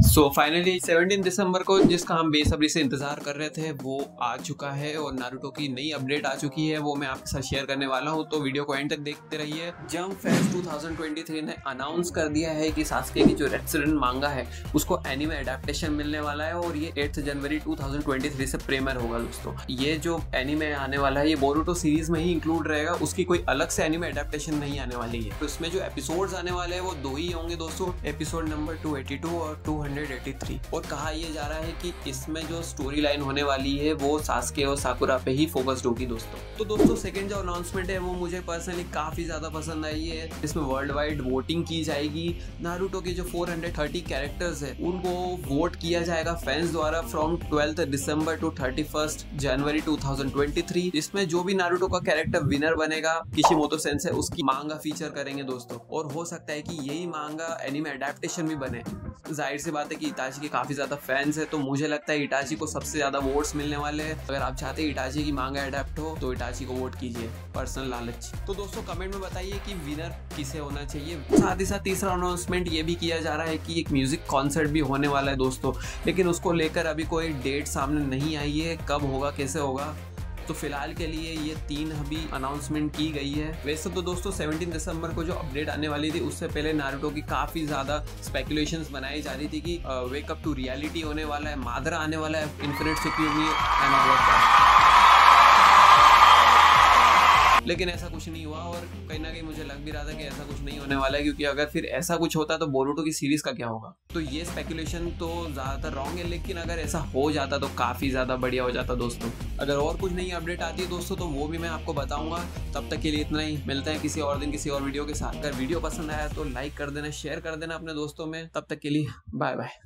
So finally 17 दिसंबर को जिसका हम बेसब्री से इंतज़ार कर रहे थे, वो आ चुका है और नारुतो की नई अपडेट आ चुकी है, वो मैं आपके साथ शेयर करने वाला हूँ। तो वीडियो को एंड तक देखते रहिए। जम फेस्ट 2023 ने अनाउंस कर दिया है कि सास्के की जो रेसिडेंट मांगा है, उसको एनिमे एडेप्टेशन मिलने वाला है और ये 8 जनवरी 2023 से प्रेमर होगा दोस्तों। ये जो एनिमे आने वाला है, ये बोरूटो सीरीज़ में ही इंक्लूड रहेगा, उसकी कोई अलग से एनिमे एडेप्टेशन नहीं आने वाली है। तो इसमें जो एपिसोड आने वाले हैं, वो दो ही होंगे दोस्तों। एपिसोड नंबर 282 और 283 और कहा यह जा रहा है कि इसमें जो स्टोरी लाइन होने वाली है, वो सासके और साकुरा पे ही फोकस्ड होगी दोस्तों। तो दोस्तों सेकंड जो अनाउंसमेंट है, वो मुझे पर्सनली काफ़ी ज़्यादा पसंद आई है। इसमें वर्ल्ड वाइड वोटिंग की जाएगी। नारुतो के जो 430 कैरेक्टर्स है, उनको वोट किया जाएगा फैंस द्वारा from twelfth December to thirty January 2023 इसमें जो भी नारूटो का कैरेक्टर विनर बनेगा किसी मोतो सेंस है उसकी मांगा फीचर करेंगे दोस्तों। और हो सकता है कि यही मांगा एनिमे अडेप्टेशन भी बने। ज़ाहिर सी है कि इटाची के काफ़ी ज़्यादा फैंस है तो मुझे लगता है इटाची को सबसे ज़्यादा वोट्स मिलने वाले हैं। अगर आप चाहते हैं इटाची की मांगा अडेप्ट हो तो इटाची को वोट कीजिए पर्सनल लालच तो दोस्तों कमेंट में बताइए कि विनर किसे होना चाहिए। साथ ही साथ तीसरा अनाउंसमेंट ये भी किया जा रहा है कि एक म्यूज़िक कॉन्सर्ट भी होने वाला है दोस्तों। लेकिन उसको लेकर अभी कोई डेट सामने नहीं आई है, कब होगा, कैसे होगा? तो फ़िलहाल के लिए ये तीन अभी अनाउंसमेंट की गई है। वैसे तो दोस्तों 17 दिसंबर को जो अपडेट आने वाली थी, उससे पहले नारुतो की काफ़ी ज़्यादा स्पेकुलेशन बनाई जा रही थी कि वेकअप टू रियलिटी होने वाला है मादरा आने वाला है इन्फिनिट सिक्योरिटी एंड ऑल लेकिन ऐसा कुछ नहीं हुआ और कहीं ना कहीं मुझे लग भी रहा था कि ऐसा कुछ नहीं होने वाला है, क्योंकि अगर फिर ऐसा कुछ होता तो बोरूटो की सीरीज़ का क्या होगा? तो ये स्पेकुलेशन तो ज़्यादातर रॉन्ग है, लेकिन अगर ऐसा हो जाता तो काफ़ी ज़्यादा बढ़िया हो जाता दोस्तों। अगर और कुछ नई अपडेट आती है दोस्तों तो वो भी मैं आपको बताऊँगा। तब तक के लिए इतना ही। मिलते हैं किसी और दिन, किसी और वीडियो के साथ। अगर वीडियो पसंद आया तो लाइक कर देना शेयर कर देना अपने दोस्तों में। तब तक के लिए बाय बाय